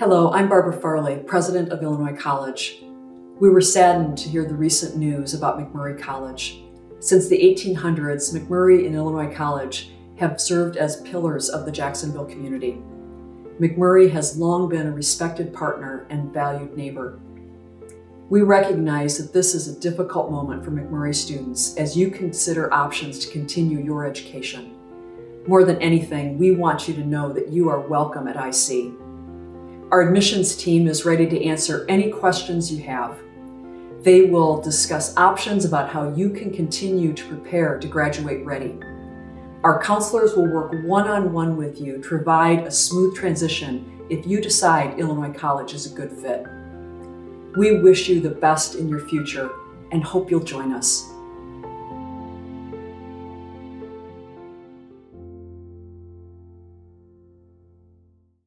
Hello, I'm Barbara Farley, President of Illinois College. We were saddened to hear the recent news about MacMurray College. Since the 1800s, MacMurray and Illinois College have served as pillars of the Jacksonville community. MacMurray has long been a respected partner and valued neighbor. We recognize that this is a difficult moment for MacMurray students as you consider options to continue your education. More than anything, we want you to know that you are welcome at IC. Our admissions team is ready to answer any questions you have. They will discuss options about how you can continue to prepare to graduate ready. Our counselors will work one on one with you to provide a smooth transition if you decide Illinois College is a good fit. We wish you the best in your future and hope you'll join us.